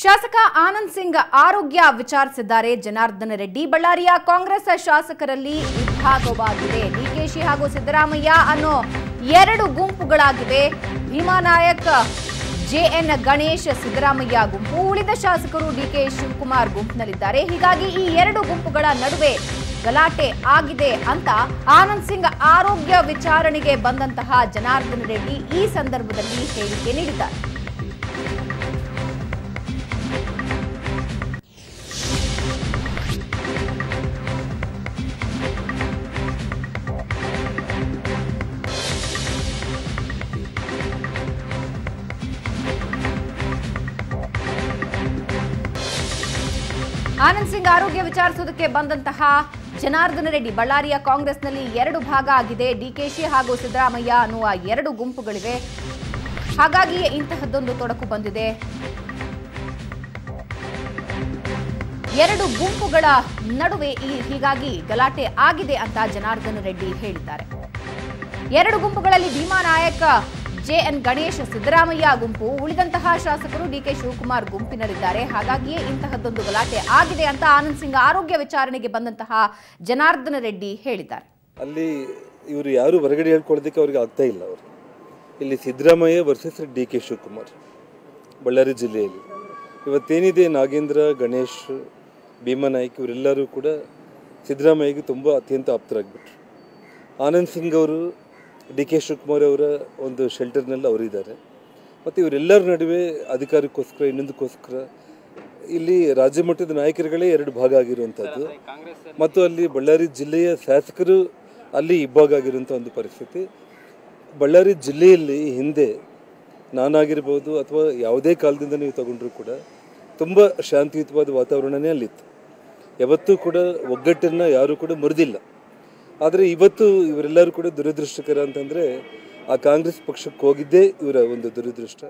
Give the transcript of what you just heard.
ಶಾಸಕ ಆನಂದ್ ಸಿಂಗ್ ಆರೋಗ್ಯ ವಿಚಾರಿಸಿದ್ದಾರೆ. ಜನಾರ್ದನ ರೆಡ್ಡಿ, ಬಳ್ಳಾರಿಯ ಕಾಂಗ್ರೆಸ್ ಶಾಸಕರಲ್ಲಿ ವಿಭಾಗವಾಗಿದೆ. ಡಿಕೆಶಿ ಹಾಗೂ ಸಿದ್ದರಾಮಯ್ಯ ಅನ್ನೋ ಎರಡು ಗುಂಪುಗಳಾಗಿವೆ. ಭೀಮಾನಾಯಕ್ ಜೆಎನ್ ಗಣೇಶ್, ಸಿದ್ದರಾಮಯ್ಯ ಗುಂಪು, ಉಳಿದ ಶಾಸಕರು ಡಿಕೆ ಶಿವಕುಮಾರ್ ಗುಂಪಿನಲ್ಲಿದ್ದಾರೆ. ಹೀಗಾಗಿ ಈ ಎರಡು ಗುಂಪುಗಳ ನಡುವೆ ಗಲಾಟೆ ಆಗಿದೆ ಅಂತ ಆನಂದ್ ಸಿಂಗ್ ಆರೋಗ್ಯ ವಿಚಾರಣೆಗೆ ಬಂದಂತಹ ಜನಾರ್ದನ ರೆಡ್ಡಿ ಈ ಸಂದರ್ಭದಲ್ಲಿ ಹೇಳಿಕೆ ನೀಡಿದ್ದಾರೆ. ಆನಂದ್ ಸಿಂಗ್ ಆರೋಗ್ಯ ವಿಚಾರಿಸುವುದಕ್ಕೆ ಬಂದಂತಹ ಜನಾರ್ದನ ರೆಡ್ಡಿ, ಬಳ್ಳಾರಿಯ ಕಾಂಗ್ರೆಸ್ನಲ್ಲಿ ಎರಡು ಭಾಗ ಆಗಿದೆ. ಡಿಕೆಶಿ ಹಾಗೂ ಸಿದ್ದರಾಮಯ್ಯ ಅನ್ನುವ ಎರಡು ಗುಂಪುಗಳಿವೆ. ಹಾಗಾಗಿಯೇ ಇಂತಹದ್ದೊಂದು ತೊಡಕು ಬಂದಿದೆ. ಎರಡು ಗುಂಪುಗಳ ನಡುವೆ ಈ ಹೀಗಾಗಿ ಗಲಾಟೆ ಆಗಿದೆ ಅಂತ ಜನಾರ್ದನ ರೆಡ್ಡಿ ಹೇಳಿದ್ದಾರೆ. ಎರಡು ಗುಂಪುಗಳಲ್ಲಿ ಭೀಮಾ ನಾಯಕ ಜೆಎನ್ ಗಣೇಶ್, ಸಿದ್ದರಾಮಯ್ಯ ಗುಂಪು ಉಳಿದಂತಹ ಶಾಸಕರು ಡಿಕೆ ಶಿವಕುಮಾರ್ ಗುಂಪಿನಲ್ಲಿದ್ದಾರೆ. ಹಾಗಾಗಿಯೇ ಇಂತಹದ್ದೊಂದು ಗಲಾಟೆ ಆಗಿದೆ ಅಂತ ಆನಂದ್ ಸಿಂಗ್ ಆರೋಗ್ಯ ವಿಚಾರಣೆಗೆ ಬಂದಂತಹ ಜನಾರ್ದನ ರೆಡ್ಡಿ ಹೇಳಿದ್ದಾರೆ. ಅಲ್ಲಿ ಇವರು ಯಾರು ಹೊರಗಡೆ ಹೇಳ್ಕೊಳ್ಳೋದಕ್ಕೆ ಅವರಿಗೆ ಆಗ್ತಾ ಇಲ್ಲ ಅವರು. ಇಲ್ಲಿ Siddaramaiah versus D K Shivakumar, Ballari ಜಿಲ್ಲೆಯಲ್ಲಿ. ಇವತ್ತೇನಿದೆ ನಾಗೇಂದ್ರ, ಗಣೇಶ್ ಭೀಮನಾಯ್ಕ್ ಇವರೆಲ್ಲರೂ ಕೂಡ ಸಿದ್ದರಾಮಯ್ಯಗೆ ತುಂಬ ಅತ್ಯಂತ ಆಪ್ತರಾಗ್ಬಿಟ್ರು. ಆನಂದ್ ಸಿಂಗ್ ಅವರು ಡಿ ಕೆ ಶಿವಕುಮಾರ್ ಅವರ ಒಂದು ಶೆಲ್ಟರ್ನಲ್ಲಿ ಅವರಿದ್ದಾರೆ. ಮತ್ತು ಇವರೆಲ್ಲರ ನಡುವೆ ಅಧಿಕಾರಕ್ಕೋಸ್ಕರ, ಇನ್ನೊಂದಕ್ಕೋಸ್ಕರ ಇಲ್ಲಿ ರಾಜ್ಯ ಮಟ್ಟದ ನಾಯಕರುಗಳೇ ಎರಡು ಭಾಗ ಆಗಿರುವಂಥದ್ದು. ಮತ್ತು ಅಲ್ಲಿ ಬಳ್ಳಾರಿ ಜಿಲ್ಲೆಯ ಶಾಸಕರು ಅಲ್ಲಿ ಇಬ್ಬಾಗ ಆಗಿರುವಂಥ ಒಂದು ಪರಿಸ್ಥಿತಿ. ಬಳ್ಳಾರಿ ಜಿಲ್ಲೆಯಲ್ಲಿ ಹಿಂದೆ ನಾನಾಗಿರ್ಬೋದು ಅಥವಾ ಯಾವುದೇ ಕಾಲದಿಂದ ನೀವು ತಗೊಂಡ್ರೂ ಕೂಡ ತುಂಬ ಶಾಂತಿಯುತವಾದ ವಾತಾವರಣನೇ ಅಲ್ಲಿತ್ತು. ಯಾವತ್ತೂ ಕೂಡ ಒಗ್ಗಟ್ಟನ್ನು ಯಾರೂ ಕೂಡ ಮುರಿದಿಲ್ಲ. ಆದರೆ ಇವತ್ತು ಇವರೆಲ್ಲರೂ ಕೂಡ ದುರದೃಷ್ಟಕರ ಅಂತಂದರೆ ಆ ಕಾಂಗ್ರೆಸ್ ಪಕ್ಷಕ್ಕೆ ಹೋಗಿದ್ದೇ ಇವರ ಒಂದು ದುರದೃಷ್ಟ.